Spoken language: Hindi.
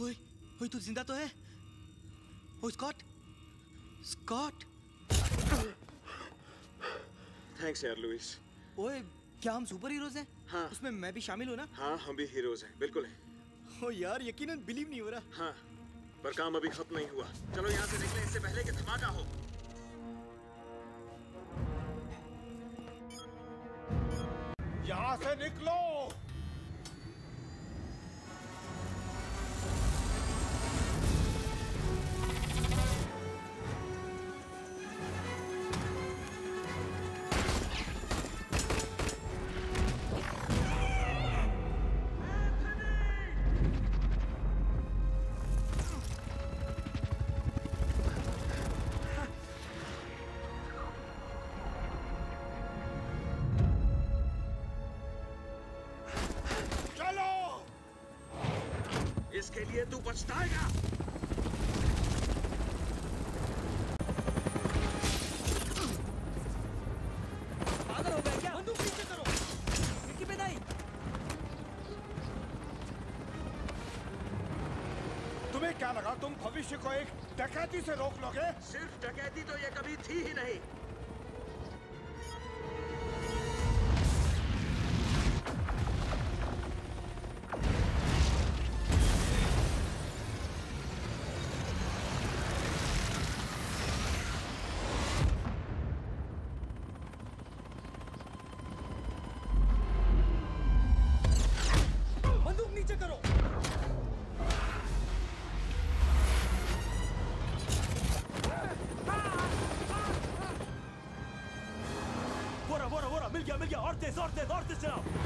ओए ओए तू ज़िंदा तो है? ओ स्कॉट? स्कॉट? थैंक्स यार लुइस ओए क्या हम सुपर हीरोज हैं? हाँ। उसमें मैं भी शामिल हूँ ना? हाँ हम भी हीरोज हैं बिल्कुल हैं। ओ यार यकीनन बिलीव नहीं हो रहा। हाँ पर काम अभी खत्म नहीं हुआ। चलो यहाँ से निकले इससे पहले कि धमाका हो। यहाँ से निकलो! इसके लिए तू पछताएगा। पागल हो क्या? बंदूक करो। तुम्हें क्या लगा तुम भविष्य को एक डकैती से रोक लोगे? सिर्फ़ डकैती तो ये कभी थी ही नहीं। Norte, norte, norte, senão!